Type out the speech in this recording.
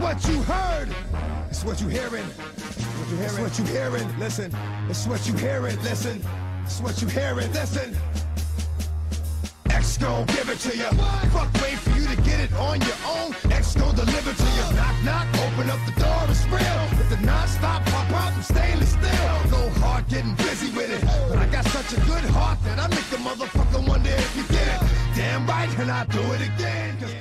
what you heard. It's what you hearing. It's what you hearing. Listen. It's what you hearing. Listen. It's what you hearing. Listen. X gon' give it to you. Fuck, wait for you to get it on your own. X gon' deliver to you. Knock, knock, open up the door, it's real. With the non-stop pop out and stainless steel. Go hard getting busy with it. But I got such a good heart that I make a motherfucker wonder if you get it. Damn right, and I do it again.